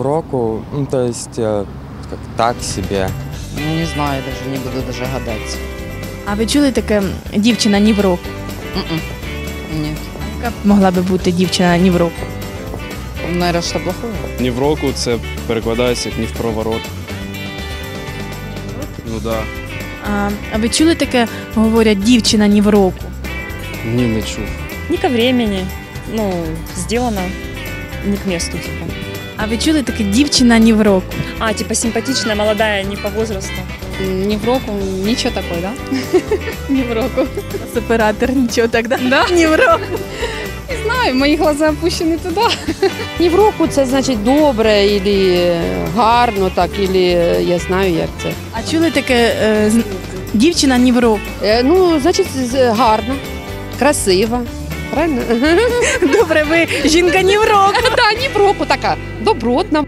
року, ну, то есть, э, как так себе. Ну, не знаю, даже не буду даже гадать. А ви чули таке дівчина ні в року? М-м. Нет. Яка б могла би бути дівчина ні в року? Наверное, что плохого? Ні в року це перекладається як ні в проворот. Ну да. А, а ви чули таке, говорять, дівчина ні в року? Ні, не чув. Не ко времени. Ну, сделано не к месту, типа. А ви чули таке дівчина ні в року? А, типа симпатичная, молодая, не по возрасту. Не в року, ничего такое, да? Не в року. Оператор нічого так, да? Да? Ні в року. Не знаю, мои глаза опущены туда. Ні в року це значить добре, і гарно, так, і я знаю, як це. А чули таке е, з- дівчина ні в року? Е, Ну, значить, з- гарна, красива. Правильно? Добре, ви жінка ні в року. Та ні в року така добротна.